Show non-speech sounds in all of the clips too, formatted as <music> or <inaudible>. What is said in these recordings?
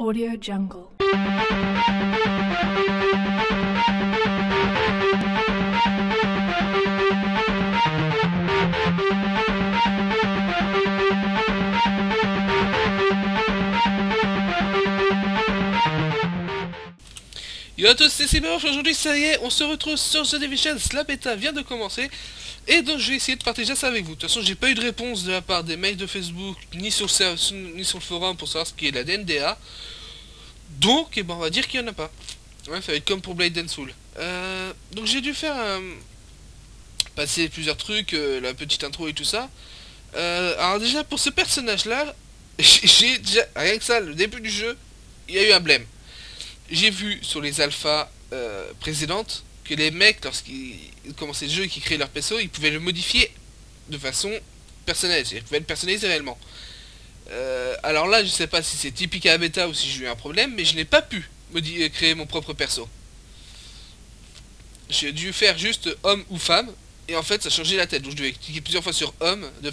Audio Jungle. Yo à tous, c'est Cyberwolf, aujourd'hui ça y est, on se retrouve sur The Division, la bêta vient de commencer, et donc je vais essayer de partager ça avec vous. De toute façon, j'ai pas eu de réponse de la part des mails de Facebook, ni sur le, forum pour savoir ce qui est la DNDA, donc eh ben, on va dire qu'il y en a pas. Ouais, ça va être comme pour Blade and Soul. Euh, donc j'ai dû faire euh, passer plusieurs trucs, euh, la petite intro et tout ça. Alors déjà, pour ce personnage-là, <laughs> j'ai rien que ça, le début du jeu, il y a eu un blême j'ai vu sur les alphas précédentes les mecs, lorsqu'ils commençaient le jeu et qu'ils créaient leur perso, ils pouvaient le modifier de façon personnelle, qu'ils pouvaient le personnaliser réellement. Euh, alors là, je sais pas si c'est typique à la bêta ou si j'ai eu un problème, mais je n'ai pas pu euh, créer mon propre perso. J'ai dû faire juste homme ou femme, et en fait ça changeait la tête, donc je devais cliquer plusieurs fois sur homme, de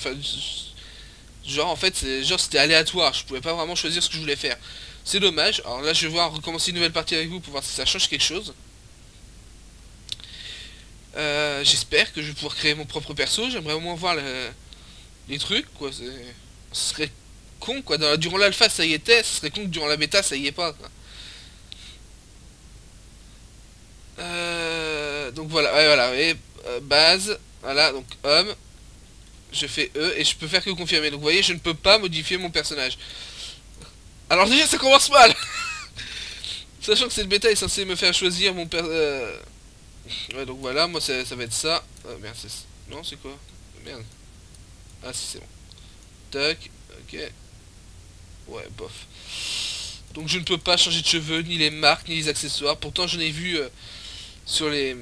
genre en fait, genre c'était aléatoire, je pouvais pas vraiment choisir ce que je voulais faire. C'est dommage. Alors là, je vais voir recommencer une nouvelle partie avec vous pour voir si ça change quelque chose. Euh, J'espère que je vais pouvoir créer mon propre perso. J'aimerais au moins voir le- les trucs, quoi. Ce serait con, quoi. Durant l'alpha, ça y était. Ce serait con que durant la bêta, ça y est pas. Euh, donc voilà, ouais, voilà. Et, euh, base, voilà, donc homme. Je fais E et je peux faire que confirmer. Donc vous voyez, je ne peux pas modifier mon personnage. Alors déjà ça commence mal <laughs> Sachant que cette bêta est censée me faire choisir mon per... Ouais donc voilà, moi ça, ça va être ça. Ah merde, c'est... Non c'est quoi? Merde. Ah si c'est bon. Tac, ok. Ouais, bof. Donc je ne peux pas changer de cheveux, ni les marques, ni les accessoires. Pourtant j'en ai vu euh, sur les...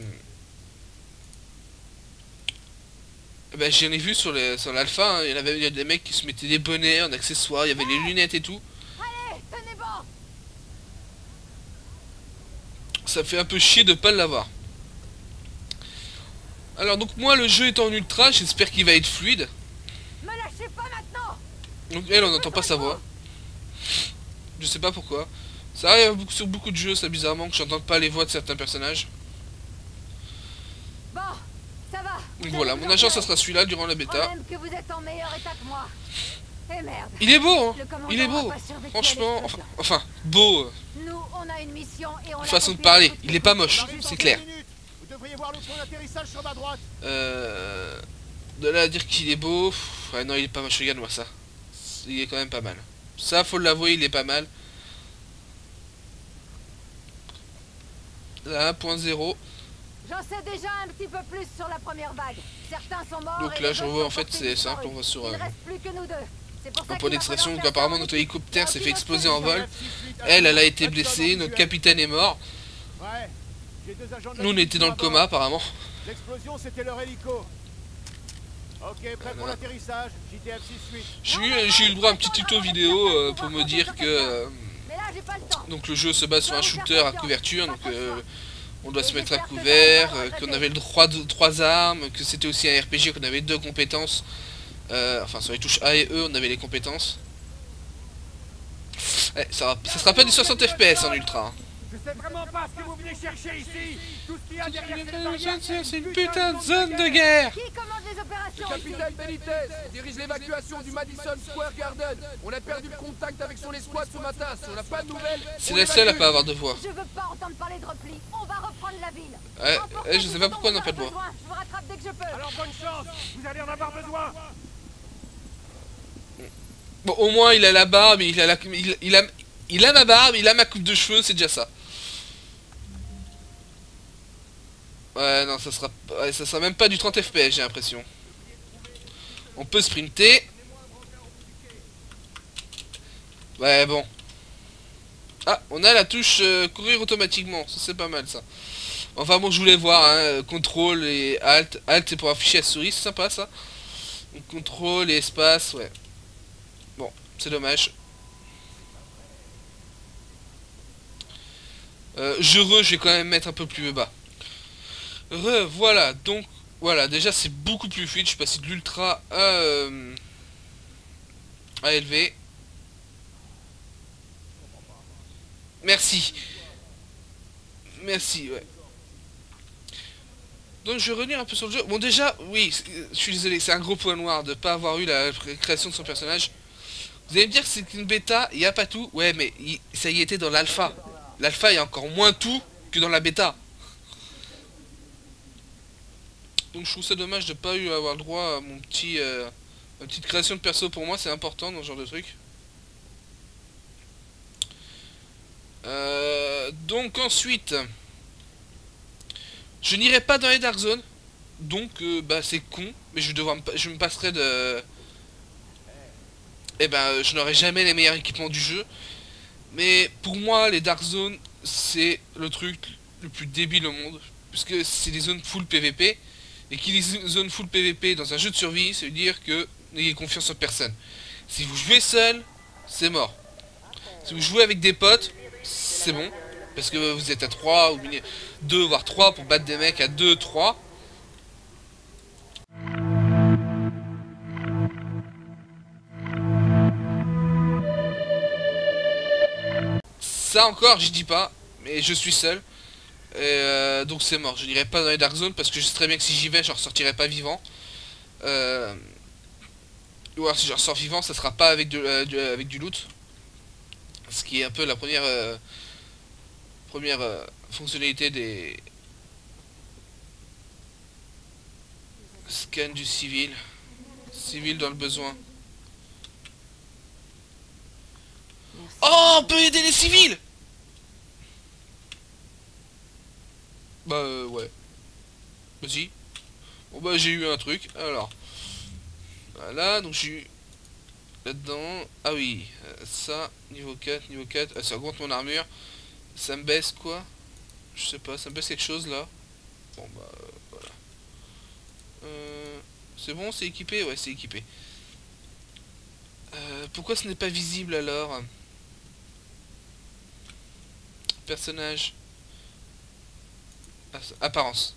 Eh Ben j'en ai vu sur les sur l'alpha, hein. il y en avait il y a des mecs qui se mettaient des bonnets en accessoires, il y avait les lunettes et tout. Tenez bon ça fait un peu chier de pas l'avoir. Alors donc moi le jeu est en ultra, j'espère qu'il va être fluide. Me lâchez pas maintenant Donc elle on n'entend pas sa voix. Je sais pas pourquoi. Ça arrive beaucoup- sur beaucoup de jeux ça bizarrement que j'entende pas les voix de certains personnages. Bon, ça va Donc voilà, mon agent ça sera celui-là durant la bêta. Même que vous êtes en meilleur état que moi. Et merde Il est beau hein Il est beau Franchement, enfin, beau Nous, on a une mission et on façon de parler, il est pas moche, c'est clair. Voir sur ma droite. Euh, de là à dire qu'il est beau, pff, ouais non il est pas moche, regarde-moi ça. Il est quand même pas mal. Ça faut l'avouer, il est pas mal. Là, 1.0. J'en sais déjà un petit peu plus sur la première vague. Certains sont morts. Donc là, je vois, en fait, c'est simple, on voit sur, Il euh, ne reste plus que nous deux. C'est pour ça Un qu'il point faire apparemment notre hélicoptère s'est fait exploser en vol. Elle, elle a été blessée, notre capitaine est mort. Ouais. Nous on était dans le coma apparemment. L'explosion, c'était leur hélico. Ok, prêt pour l'atterrissage. JTF 68. J'ai eu, le droit à un petit tuto vidéo euh, pour me dire que euh, donc le jeu se base sur un shooter à couverture, donc euh, on doit se mettre à couvert, qu'on avait le droit de trois armes, que c'était aussi un RPG, qu'on avait deux compétences. Enfin sur les touches A et E on avait les compétences. Eh, ça, ça sera pas du 60 FPS en ultra. hein. Je sais vraiment pas ce que vous venez chercher ici. Tout ce qu'il y a derrière cette C'est une putain de zone de guerre Qui commande les opérations? Ici Capitaine Benitez dirige l'évacuation du Madison Square Garden. On a perdu le contact avec son escouade ce matin. Si on n'a pas de nouvelles, C'est la seule à pas avoir de voix. Je veux pas entendre parler de repli. On va reprendre la ville. Ouais, Emportez ouais, je sais pas pourquoi on n'a pas de voix. Je vous rattrape dès que je peux. Alors bonne chance. Vous allez en avoir besoin. Bon, au moins il a la barbe, il a la, il, il a, il a ma barbe, il a ma coupe de cheveux, c'est déjà ça. Ouais, non, ça sera, ouais, ça sera même pas du 30 FPS, j'ai l'impression. On peut sprinter. Ouais, bon. Ah, on a la touche euh, courir automatiquement, ça c'est pas mal ça. Enfin bon, je voulais voir, hein, euh, contrôle et alt. Alt c'est pour afficher la souris, c'est sympa ça. Contrôle et espace, ouais. Bon, c'est dommage. Euh, je re, je vais quand même mettre un peu plus bas. Re, voilà, donc, voilà, déjà c'est beaucoup plus fluide, je suis passé de l'ultra à, euh, à élevé. Merci. Merci, ouais. Donc je vais revenir un peu sur le jeu. Bon déjà, oui, je suis désolé, c'est un gros point noir de pas avoir eu la création de son personnage. Vous allez me dire que c'est une bêta, il n'y a pas tout. Ouais, mais ça y était dans l'alpha. L'alpha, il y a encore moins tout que dans la bêta. Donc je trouve ça dommage de pas eu avoir droit à mon petit... Euh, ma petite création de perso pour moi, c'est important dans ce genre de truc. Euh, donc ensuite, je n'irai pas dans les Dark Zones. Donc euh, bah c'est con, mais je, devoir je me passerai de... Eh ben je n'aurai jamais les meilleurs équipements du jeu. Mais pour moi les Dark Zones c'est le truc le plus débile au monde. Puisque c'est des zones full PVP. Et qui dit zone full PVP dans un jeu de survie, ça veut dire que n'ayez confiance en personne. Si vous jouez seul, c'est mort. Si vous jouez avec des potes, c'est bon. Parce que vous êtes à 3 ou 2 voire 3 pour battre des mecs à 2, 3. Ça encore, je dis pas, mais je suis seul. Et euh, donc c'est mort, je n'irai pas dans les Dark Zones parce que je sais très bien que si j'y vais, je ressortirai pas vivant. Euh, ou alors si je ressors vivant, ça sera pas avec, de, euh, avec du loot. Ce qui est un peu la première première fonctionnalité des scan du civil. Civil dans le besoin. Oh, on peut aider les civils Bah euh, ouais. Vas-y. Bon bah j'ai eu un truc. Alors. Voilà, donc j'ai eu là-dedans. Ah oui, euh, ça, niveau 4, niveau 4. Ah, ça augmente mon armure. Ça me baisse quoi? Je sais pas, ça me baisse quelque chose là. Bon bah euh, voilà. Euh, c'est bon, c'est équipé? Ouais, c'est équipé. Pourquoi ce n'est pas visible alors? Personnage. Apparence.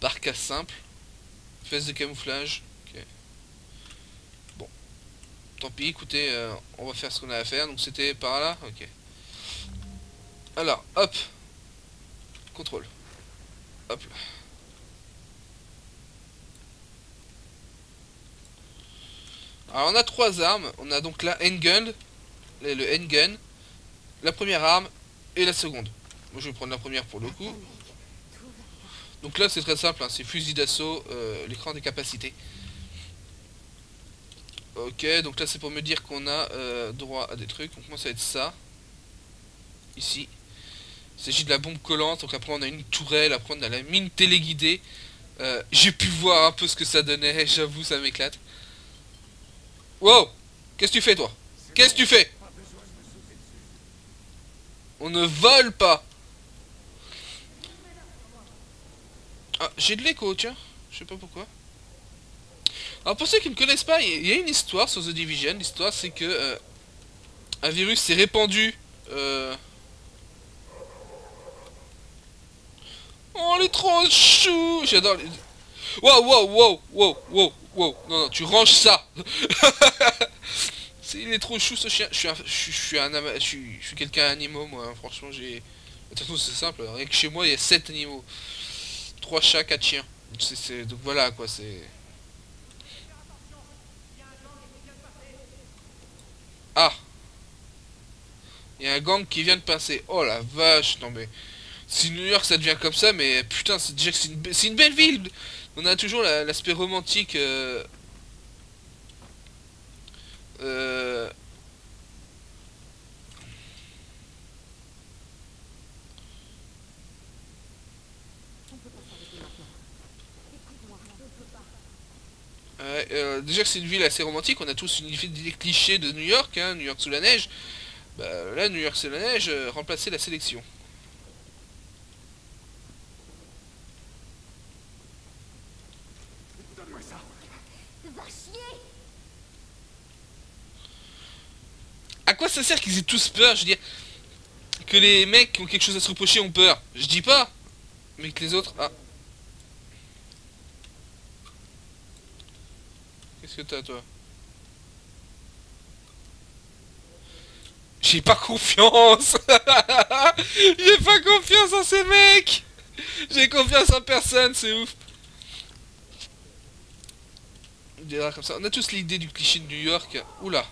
Parc simple. Fesse de camouflage. Bon. Tant pis, écoutez, euh, on va faire ce qu'on a à faire. Donc c'était par là Ok. Alors, hop. Contrôle. Hop. Alors on a trois armes. On a donc la handgun, le handgun, la première arme et la seconde. Moi je vais prendre la première pour le coup. Donc là c'est très simple, hein, c'est fusil d'assaut, euh, l'écran des capacités. Ok, donc là c'est pour me dire qu'on a euh, droit à des trucs. Donc moi ça va être ça. Ici. Il s'agit de la bombe collante, donc après on a une tourelle, après on a la mine téléguidée. Euh, j'ai pu voir un peu ce que ça donnait, <laughs> j'avoue ça m'éclate. Wow Qu'est-ce que tu fais toi? Qu'est-ce que tu fais? On ne vole pas Ah, j'ai de l'écho, tiens. Je sais pas pourquoi. Alors pour ceux qui ne connaissent pas, il y a une histoire sur The Division. L'histoire c'est que euh, un virus s'est répandu. Euh... Oh, est trop chou J'adore les... Wow, wow, wow, wow, wow, wow. Non, non, tu ranges ça. il est trop chou ce chien. Je suis un, je, je suis quelqu'un animaux moi. Hein. Franchement, j'ai. De toute façon, c'est simple. Rien que chez moi, il y a 7 animaux. 3 chats, 4 chiens. Donc voilà quoi, c'est... Ah Il y a un gang qui vient de passer. Oh la vache, non mais... Si New York ça devient comme ça, mais putain, c'est déjà que c'est une, belle ville On a toujours l'aspect romantique... Euh... Euh... Euh, déjà que c'est une ville assez romantique, on a tous une idée cliché de New York, hein, New York sous la neige. Bah, là, New York sous la neige, euh, remplacer la sélection. À quoi ça sert qu'ils aient tous peur Je veux dire, que les mecs qui ont quelque chose à se reprocher ont peur. Je dis pas, mais que les autres... Ah. Qu'est-ce que t'as, toi J'ai pas confiance <laughs> J'ai pas confiance en ces mecs J'ai confiance en personne, c'est ouf On dira comme ça. On a tous l'idée du cliché de New York. Oula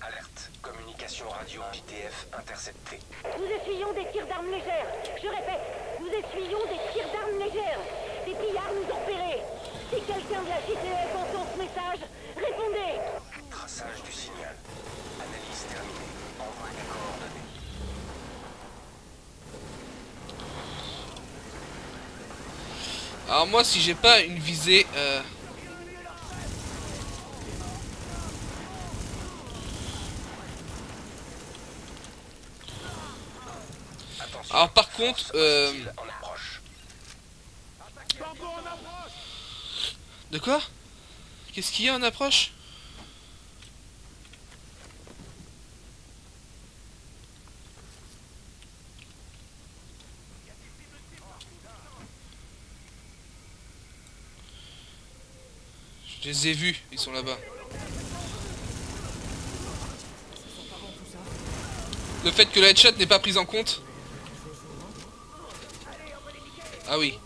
Alerte. Communication radio JTF interceptée. Nous essuyons des tirs d'armes légères. Je répète, nous essuyons des tirs d'armes légères. Des pillards nous ont repérés. Si quelqu'un de la JTF entend ce message, répondez. Traçage du signal. Analyse terminée. Envoi des coordonnées. Alors moi, si j'ai pas une visée... Euh... Attention. Alors par contre, euh... hostile en approche. Corbeau en approche De quoi? Qu'est-ce qu'il y a en approche? Je les ai vus, ils sont là-bas. Le fait que la headshot n'est pas prise en compte Ah oui.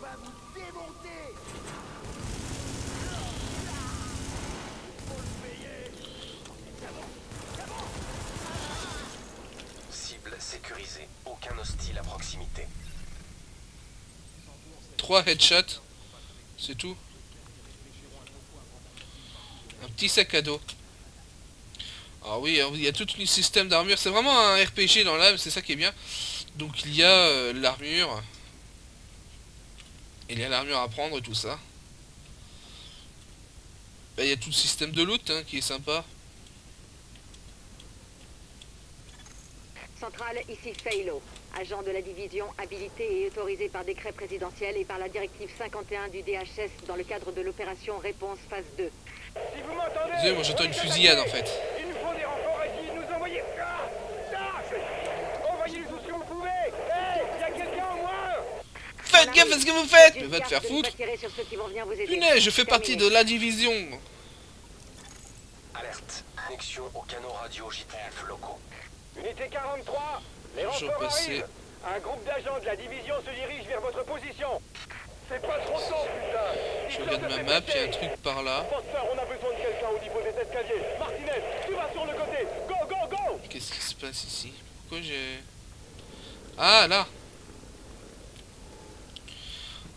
Aucun hostile à proximité. 3 headshots. C'est tout. Un petit sac à dos. Ah oui, il y a tout le système d'armure. C'est vraiment un RPG dans l'âme, c'est ça qui est bien. Donc il y a euh, l'armure. Il y a l'armure à prendre tout ça. Bah, Il y a tout le système de loot hein, qui est sympa. Centrale, ici Faylo, agent de la division habilité et autorisé par décret présidentiel et par la directive 51 du DHS dans le cadre de l'opération Réponse phase 2. Si vous m'entendez moi j'entends une fusillade en fait. Il nous faut des renforts ici, nous envoyer... Ah Ah Envoyez-les tout ce que vous pouvez Hé Il y a quelqu'un au moins Faites gaffe à ce que vous faites Mais va te faire foutre pas tirer sur ceux qui vont venir vous aider. Punaise, je fais partie de la division Alerte. Connexion au canaux radio JTF locaux. Unité 43 Les renforts arrivent. Un groupe d'agents de la division se dirige vers votre position. C'est pas trop tôt, putain. Je regarde ma map, il y a un truc par là. On a besoin de quelqu'un au niveau des escaliers. Martinez, tu vas sur le côté. Go, go, go. Qu'est-ce qui se passe ici? Pourquoi j'ai... Ah, là.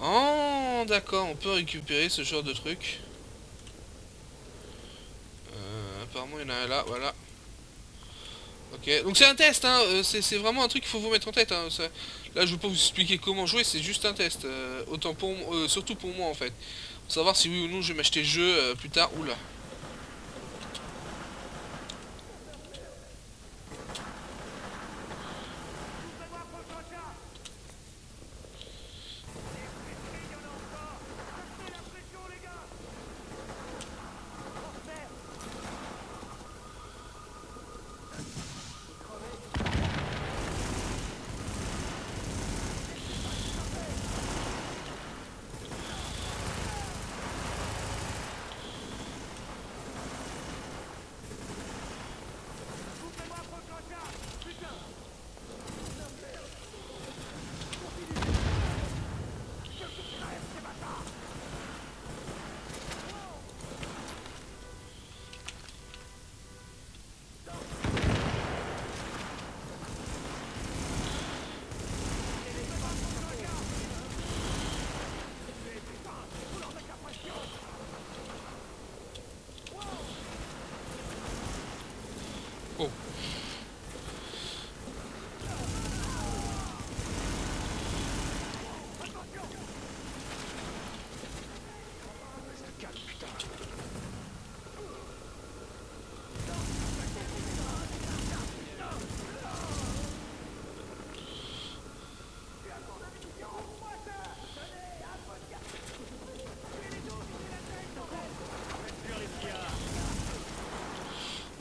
Oh, d'accord, on peut récupérer ce genre de truc. Euh, apparemment, il y en a un là, voilà. Ok, donc c'est un test, hein, euh, c'est vraiment un truc qu'il faut vous mettre en tête. Hein, Là, je vais pas vous expliquer comment jouer, c'est juste un test. euh, autant pour, euh, surtout pour moi, en fait. Savoir si oui ou non je vais m'acheter le jeu plus tard. Oula. Oh.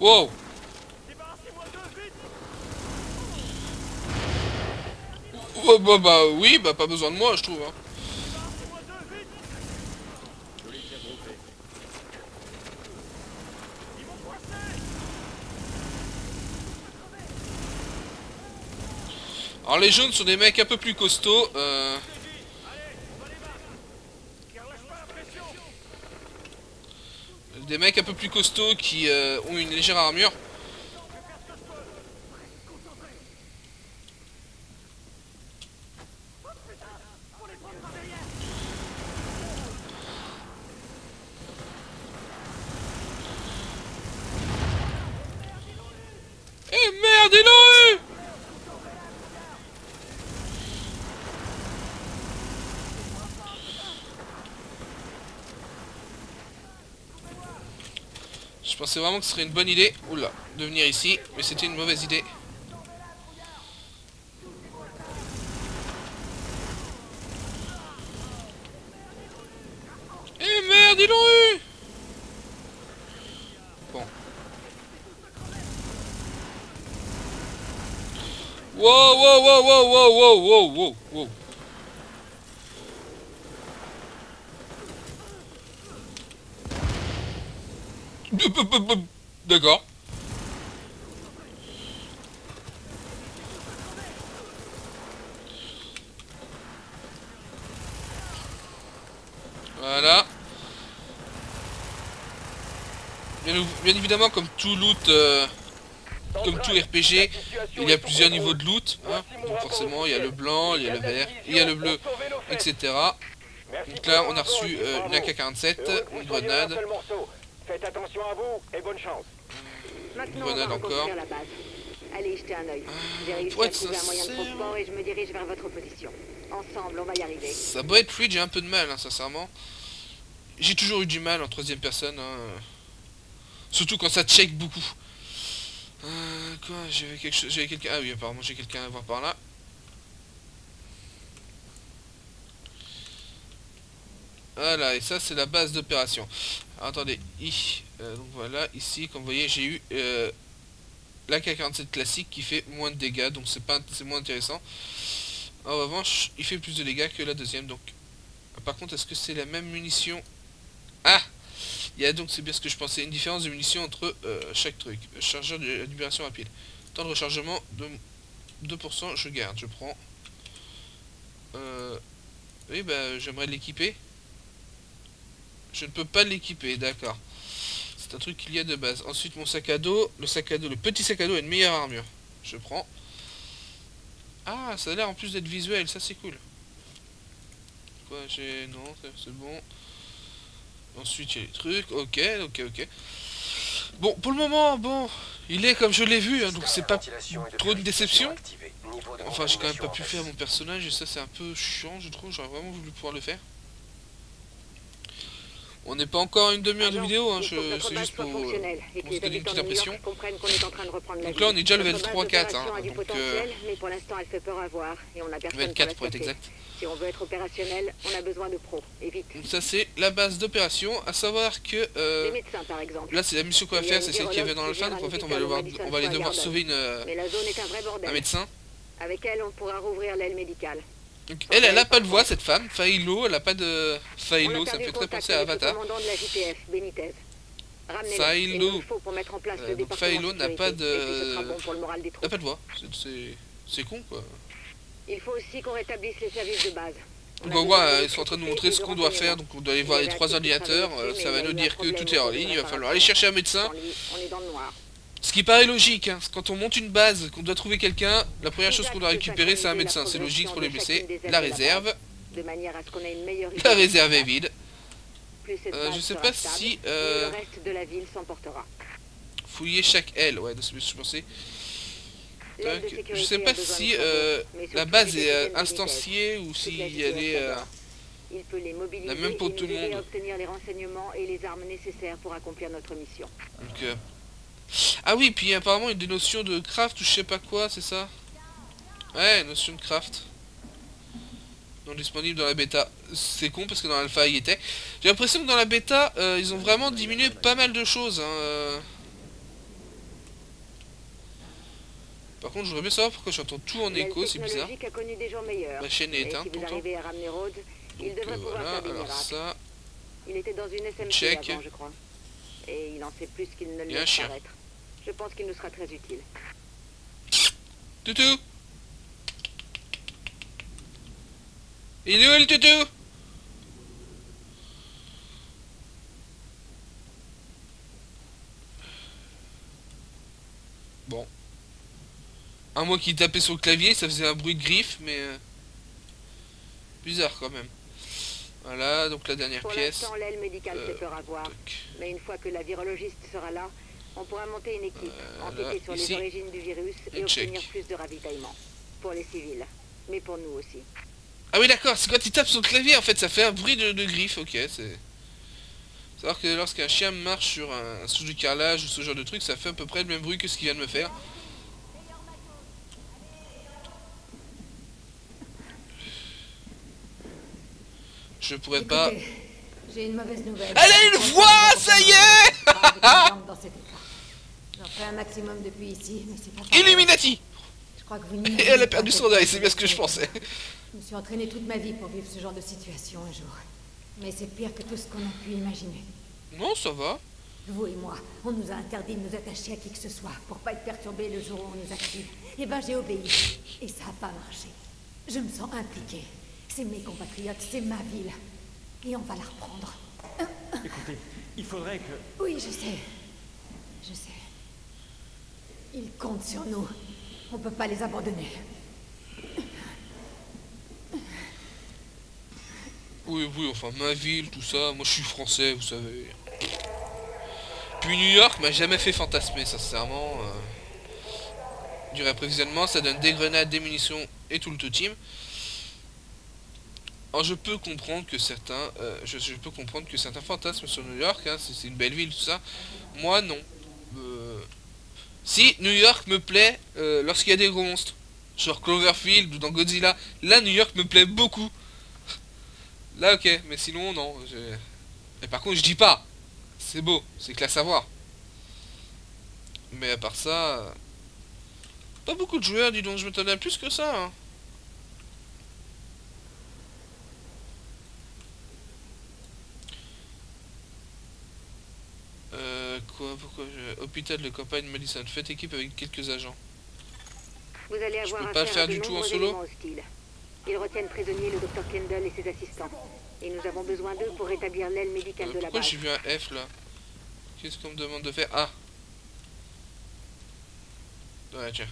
Wow bah, bah oui, bah pas besoin de moi je trouve. Hein. Alors les jaunes sont des mecs un peu plus costauds. Euh. Des mecs un peu plus costauds qui euh, ont une légère armure. Pensais vraiment que ce serait une bonne idée, oula, de venir ici, mais c'était une mauvaise idée. Eh merde, ils l'ont eu Bon. Wow, wow, wow, wow, wow, wow, wow, wow, wow. D'accord. Voilà. Bien, évidemment, comme tout loot, euh, comme tout RPG, il y a plusieurs niveaux de loot. hein. Donc forcément, il y a le blanc, il y a le vert, il y a le bleu, etc. Donc là, on a reçu euh, une AK-47, une grenade. Faites attention à vous et bonne chance. Maintenant, Grenade on va encore. reconstruire la base. Allez, jetez un œil. J'ai réussi à être trouver un moyen de transport et je me dirige vers votre position. Ensemble, on va y arriver. Ça doit être fluide, j'ai un peu de mal, hein, sincèrement. J'ai toujours eu du mal en troisième personne. hein. Surtout quand ça check beaucoup. Euh, quoi J'avais quelque chose. J'avais quelqu'un. Ah oui, apparemment j'ai quelqu'un à voir par là. Voilà, et ça c'est la base d'opération. Attendez, euh, voilà, ici, comme vous voyez, j'ai eu euh, la K47 classique qui fait moins de dégâts, donc c'est pas, c'est moins intéressant. En revanche, il fait plus de dégâts que la deuxième, donc. Par contre, est-ce que c'est la même munition? Ah Il y a donc, c'est bien ce que je pensais, une différence de munition entre euh, chaque truc. Chargeur de libération rapide. Temps de rechargement de 2%, je garde, je prends. Oui, bah, j'aimerais l'équiper. Je ne peux pas l'équiper, d'accord. C'est un truc qu'il y a de base. Ensuite, mon sac à dos. Le sac à dos, le petit sac à dos a une meilleure armure. Je prends. Ah, ça a l'air en plus d'être visuel, ça c'est cool. Quoi, j'ai... Non, c'est bon. Ensuite, il y a les trucs. Ok, ok, ok. Bon, pour le moment, bon, il est comme je l'ai vu, hein, donc c'est pas trop une déception. Enfin, j'ai quand même pas pu faire mon personnage et ça c'est un peu chiant, je trouve. J'aurais vraiment voulu pouvoir le faire. On n'est pas encore une demi-heure de Agent, vidéo, hein, c'est juste pour... euh, pour se donner une petite impression. Donc là, on est déjà level Notre base 3-4, d'opération hein, donc, euh, mais pour l'instant, elle fait peur à voir et on a personne Level pour la 4 pour être exact. Si on veut être opérationnel, on a besoin de pros, et vite. Donc ça c'est la base d'opération, à savoir que... euh, Les médecins, par exemple. Là c'est la mission qu'on va faire, une c'est celle qu'il y avait dans l'alpha, donc en fait on va, devoir, hôpital on va aller devoir sauver une, euh, Mais la zone est un vrai un bordel. médecin. Avec elle, on pourra rouvrir l'aile médicale. Elle, elle a pas de voix cette femme. Failo, elle a pas de. Failo, ça me fait très penser à Avatar. Failo. Euh, donc Failo n'a pas de. N'a pas de voix. C'est con quoi. Il faut aussi qu'on rétablisse les services de base. Donc en gros, ils sont en train de nous montrer ce qu'on doit faire, donc on doit aller voir les trois ordinateurs, euh, ça va nous dire que tout est en ligne, il va falloir aller chercher un médecin. Ce qui paraît logique, hein, quand on monte une base, qu'on doit trouver quelqu'un, la première chose qu'on doit récupérer c'est un médecin, c'est logique pour les blessés. La réserve, De manière à ce qu'on ait une meilleure la réserve est vide. Euh, je sais pas si, euh, le reste de la ville s'en portera. Fouiller chaque aile, ouais, c'est ce que je pensais. De Je sais pas de si euh, la base est euh, de instanciée ou s'il y a des... Il peut les mobiliser la même pour tout le monde. obtenir les renseignements et les armes nécessaires pour accomplir notre mission. donc, Ah oui, puis apparemment il y a des notions de craft ou je sais pas quoi, c'est ça Ouais, notion de craft. Non disponible dans la bêta. C'est con parce que dans l'alpha il était. J'ai l'impression que dans la bêta, euh, ils ont vraiment diminué pas mal de choses. hein, euh. Par contre, je voudrais bien savoir pourquoi j'entends tout en écho, c'est bizarre. technologique a connu des jours meilleurs. Ma chaîne est éteinte si pourtant. Donc euh, voilà, alors ça, Il était dans une SMT Check. avant, je crois. Et il en sait plus qu'il ne le Il y a un laisse chien. paraître. Je pense qu'il nous sera très utile. toutou Il est où le toutou? Bon. Un moi qui tapait sur le clavier, ça faisait un bruit de griffe, mais... euh, Bizarre quand même. Voilà, donc la dernière Pour pièce. l'aile médicale Euh, à voir. Toc. Mais une fois que la virologiste sera là, on pourra monter une équipe, Euh, enquêter là, sur ici. les origines du virus et obtenir plus de ravitaillement. Pour les civils, mais pour nous aussi. Ah oui d'accord, c'est quand il tape sur le clavier en fait ça fait un bruit de, de griffe, ok c'est... Savoir que lorsqu'un chien marche sur un sous du carrelage ou ce genre de truc, ça fait à peu près le même bruit que ce qu'il vient de me faire. Je pourrais pas... J'ai une mauvaise nouvelle. Elle a une voix, ça y est Fais un maximum depuis ici, mais c'est pas. Illuminati Je crois que vous Et elle a pas perdu son œil, c'est bien ce que je pensais. Je me suis entraînée toute ma vie pour vivre ce genre de situation un jour. Mais c'est pire que tout ce qu'on a pu imaginer. Non, ça va. Vous et moi, on nous a interdit de nous attacher à qui que ce soit pour pas être perturbés le jour où on nous active. Eh ben j'ai obéi. Et ça a pas marché. Je me sens impliquée. C'est mes compatriotes, c'est ma ville. Et on va la reprendre. Écoutez, il faudrait que... Oui, je sais. Je sais. Ils comptent sur nous. On peut pas les abandonner. Oui, oui, enfin ma ville, tout ça, moi je suis français, vous savez. Puis New York m'a jamais fait fantasmer, sincèrement. Euh... Du réapprovisionnement, ça donne des grenades, des munitions et tout le tout team. Alors je peux comprendre que certains, euh, je, peux comprendre que certains fantasmes sur New York, hein, c'est c'est une belle ville, tout ça. Moi non. Euh, Si New York me plaît euh, lorsqu'il y a des gros monstres, genre Cloverfield ou dans Godzilla, là New York me plaît beaucoup. Là, ok, mais sinon, non. Et par contre, je dis pas. C'est beau, c'est classe à voir. Mais à part ça... euh, Pas beaucoup de joueurs, dis donc, je m'attendais à plus que ça. hein. Euh, quoi, pourquoi je... Hôpital de campagne Madison, faites équipe avec quelques agents. Vous allez Je avoir peux pas le faire à du tout en solo. Ils retiennent prisonniers le docteur Kendall et ses assistants. Et nous avons besoin d'eux pour rétablir l'aile médicale Euh, de la pourquoi base. j'ai vu un F là? Qu'est-ce qu'on me demande de faire? Ah Ouais, tiens.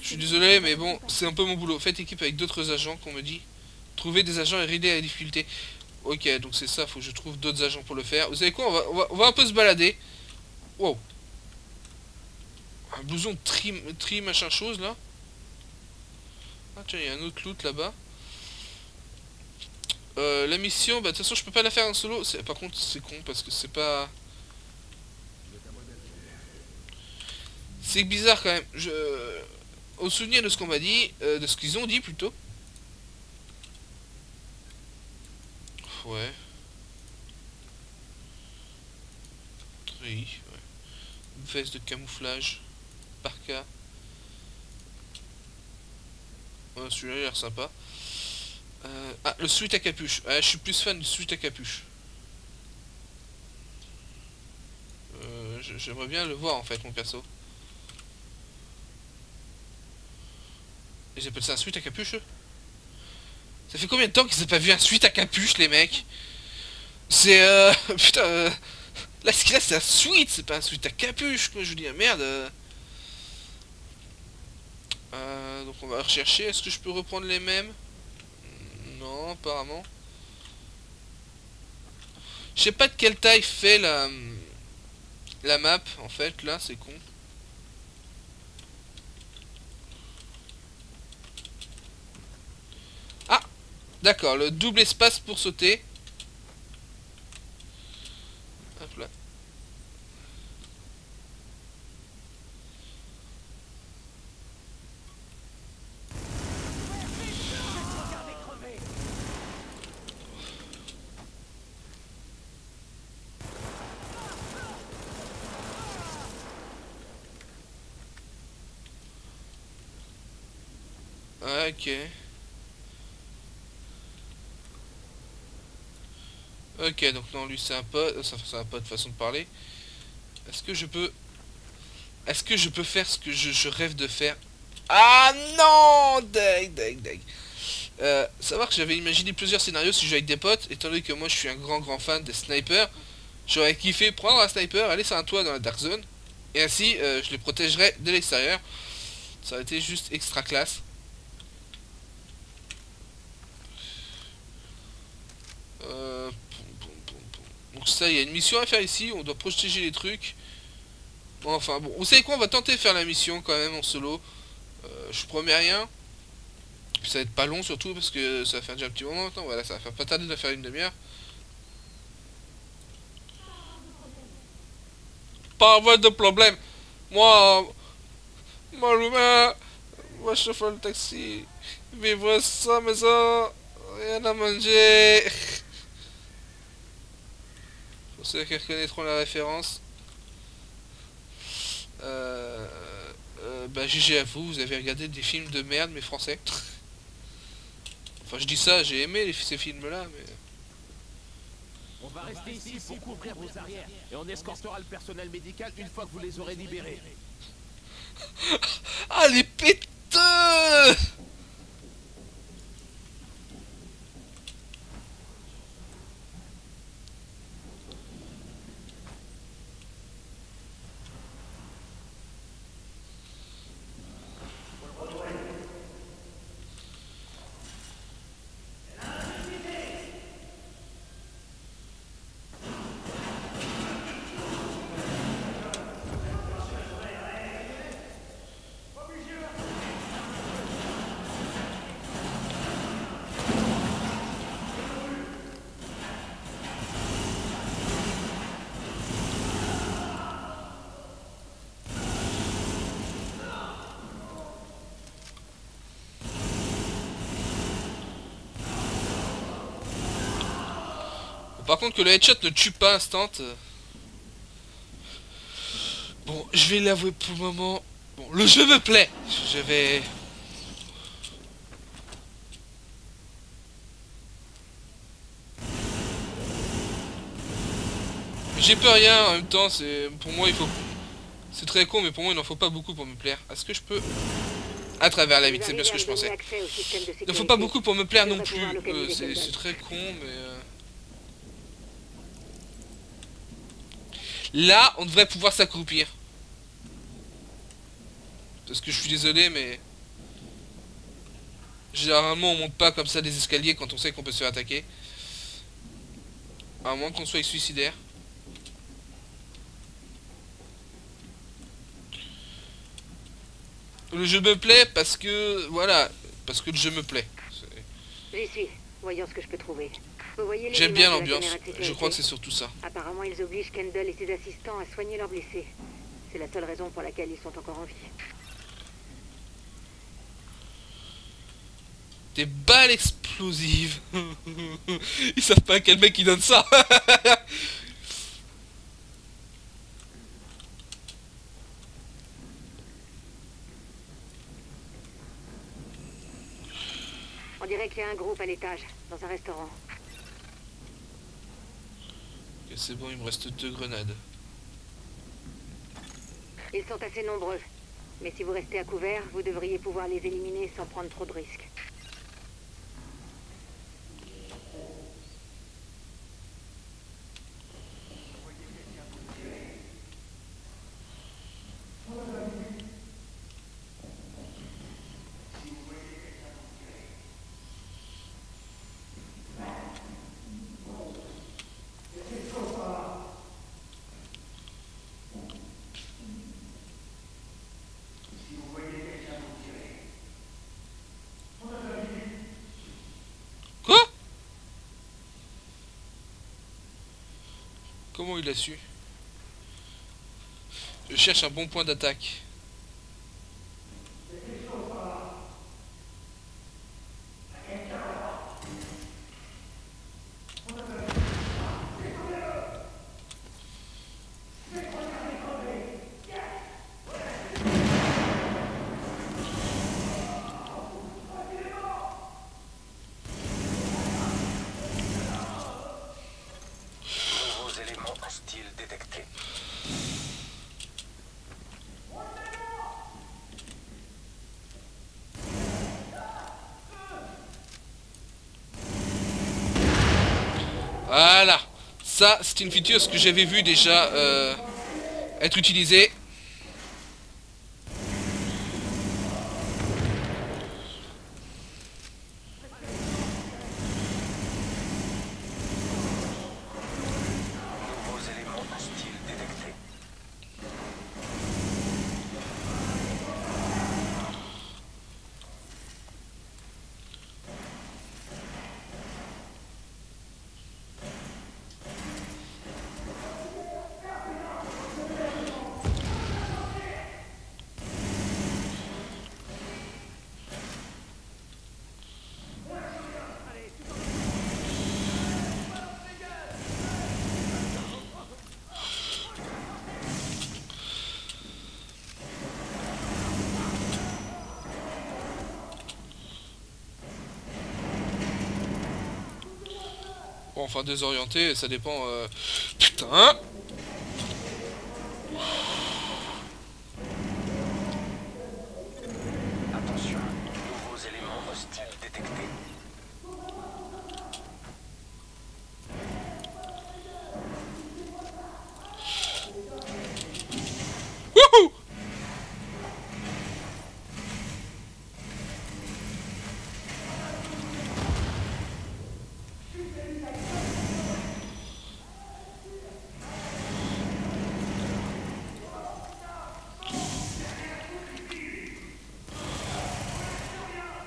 Je suis désolé, mais bon, c'est un peu mon boulot. Faites équipe avec d'autres agents qu'on me dit. Trouvez des agents et rider la difficulté. Ok, donc c'est ça, faut que je trouve d'autres agents pour le faire. Vous savez quoi on va, un peu se balader. Wow. Un blouson tri, tri machin chose là. Ah tiens, il y a un autre loot là-bas. Euh, la mission, bah de toute façon je peux pas la faire en solo. Par contre c'est con parce que c'est pas... C'est bizarre quand même. Je... Au souvenir de ce qu'on m'a dit, euh, de ce qu'ils ont dit plutôt. Ouais. Tri, ouais. Veste de camouflage. Parka. Ouais, celui-là il a l'air sympa. Euh, ah, le sweat à capuche. Ouais, je suis plus fan du sweat à capuche. Euh, J'aimerais bien le voir en fait, mon perso. Ils appellent ça un sweat à capuche Ça fait combien de temps qu'ils n'ont pas vu un sweat à capuche, les mecs? C'est euh... <laughs> Putain, euh, Là, ce qu'il a, c'est un sweat, c'est pas un sweat à capuche, quoi. Je vous dis, ah, merde. euh. Euh, donc on va rechercher. Est-ce que je peux reprendre les mêmes? Non, apparemment. Je sais pas de quelle taille fait la la map en fait là, c'est con. Ah, d'accord, le double espace pour sauter. Hop là. Ah. Ok, donc non, lui c'est un pote, enfin c'est un pote façon de parler. Est-ce que je peux... Est-ce que je peux faire ce que je, je rêve de faire? Ah non Deg, deg, deg. Euh, savoir que j'avais imaginé plusieurs scénarios si je jouais avec des potes, étant donné que moi je suis un grand grand fan des snipers, j'aurais kiffé prendre un sniper, aller sur un toit dans la dark zone, et ainsi euh, je les protégerais de l'extérieur. Ça aurait été juste extra classe. Euh, ça, y a une mission à faire ici, on doit protéger les trucs. Bon, enfin bon, vous savez quoi, on va tenter de faire la mission quand même en solo. Euh, je promets rien. Puis ça va être pas long surtout parce que ça va faire déjà un petit moment maintenant. Voilà, ça va faire pas tarder de faire une demi-heure. Pas de problème. Moi, moi, Roumain, moi, je chauffeur le taxi. Vivre sans maison, rien à manger. Pour ceux qui reconnaîtront la référence. Euh, euh, bah, GG à vous, vous avez regardé des films de merde, mais français. <laughs> enfin, je dis ça, j'ai aimé les- ces films-là, mais... On va rester ici pour couvrir vos arrières. Et on escortera le personnel médical une fois que vous les aurez libérés. <laughs> Ah, les péteux Par contre, que le headshot ne tue pas instant. Bon, je vais l'avouer pour le moment. Bon, le jeu me plaît. Je vais. J'ai peur rien en même temps, c'est pour moi il faut c'est très con mais pour moi il n'en faut pas beaucoup pour me plaire. Est-ce que je peux à travers la vitre, c'est bien ce que je pensais. Il ne faut pas beaucoup pour me plaire non plus. Euh, c'est c'est très con mais euh, Là, on devrait pouvoir s'accroupir. Parce que je suis désolé, mais... Généralement, on monte pas comme ça des escaliers quand on sait qu'on peut se faire attaquer. À moins qu'on soit suicidaire. Le jeu me plaît parce que... Voilà. Parce que le jeu me plaît. J'y suis. Voyons ce que je peux trouver. J'aime bien l'ambiance. Je crois que c'est surtout ça. Apparemment, ils obligent Kendall et ses assistants à soigner leurs blessés. C'est la seule raison pour laquelle ils sont encore en vie. Des balles explosives. <laughs> Ils savent pas à quel mec qui donne ça. On dirait qu'il y a un groupe à l'étage, dans un restaurant. C'est bon, il me reste deux grenades. Ils sont assez nombreux. Mais si vous restez à couvert, vous devriez pouvoir les éliminer sans prendre trop de risques. Comment il a su? Je cherche un bon point d'attaque. Ça, c'est une feature que j'avais vu déjà euh, être utilisée. Enfin désorienté, ça dépend... euh, Putain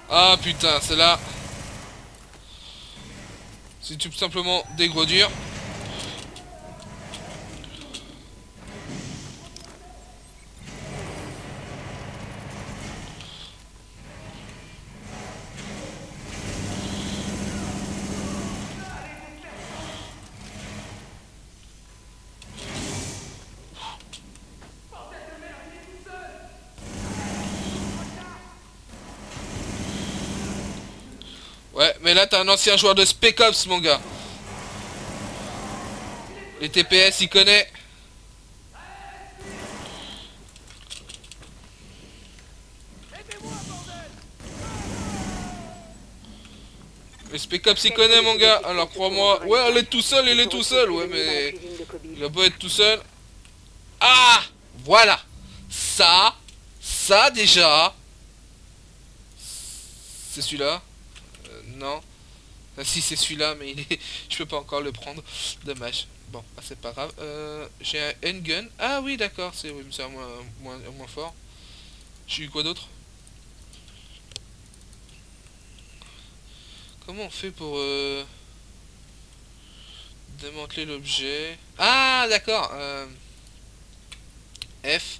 Ah putain, c'est là. C'est tout simplement des. Un ancien joueur de Spec Ops, mon gars. Les TPS, il connaît. Les Spec Ops, il connaît, mon gars. Alors crois-moi. Ouais, elle est tout seul, il est tout seul. Ouais, mais il a beau être tout seul. Ah Voilà. Ça, ça déjà. C'est celui-là. Euh, non. Ah, si c'est celui-là, mais il est... <laughs> je peux pas encore le prendre. Dommage. Bon, ah, c'est pas grave. Euh, J'ai un handgun. Ah oui, d'accord. C'est oui, moins, fort. J'ai eu quoi d'autre? Comment on fait pour euh, démanteler l'objet? Ah, d'accord. euh, F.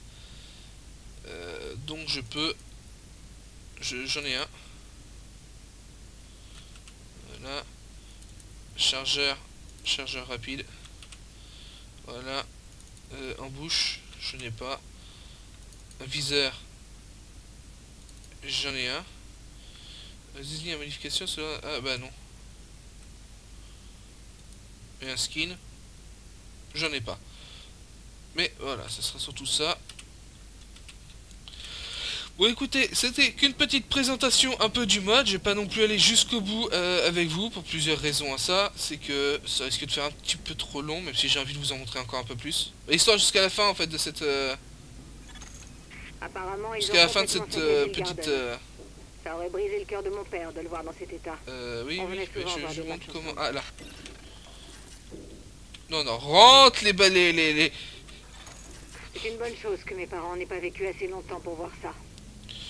Euh, donc je peux... je- J'en ai un. Voilà. Chargeur. Chargeur rapide. Voilà. Euh, en bouche, je n'ai pas. Un viseur. J'en ai un. Euh, Désigne la modification selon... Ah bah non. Et un skin. J'en ai pas. Mais voilà, ça sera surtout ça. Bon écoutez, c'était qu'une petite présentation un peu du mode, je vais pas non plus aller jusqu'au bout euh, avec vous pour plusieurs raisons à ça, c'est que ça risque de faire un petit peu trop long, même si j'ai envie de vous en montrer encore un peu plus. Histoire jusqu'à la fin en fait de cette... euh, Apparemment, ils jusqu'à la fin de cette euh, petite... Euh, Ça aurait brisé le cœur de mon père de le voir dans cet état. euh, oui, On oui, je, je montre comment... Ah là. Non, non, rentre les balais, les... les... C'est une bonne chose que mes parents n'aient pas vécu assez longtemps pour voir ça.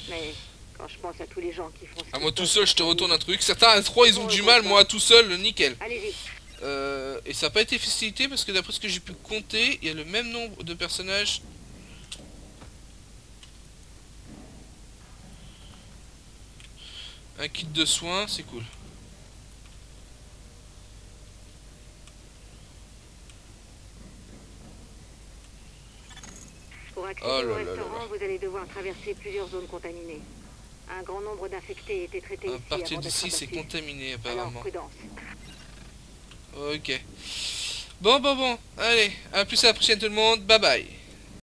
Mais quand je pense à tous les gens qui font ce Ah moi tout seul je te retourne un truc, certains à 3 ils ont du mal, moi tout seul, nickel. Allez-y. Euh, et ça n'a pas été facilité parce que d'après ce que j'ai pu compter, il y a le même nombre de personnages. Un kit de soins, c'est cool. Pour accéder Oh au là là là restaurant, vous allez devoir traverser plusieurs zones contaminées. Un grand nombre d'infectés étaient traités À partir d'ici c'est contaminé Alors apparemment. prudence. Ok. Bon bon bon, allez, à plus à la prochaine tout le monde, bye bye.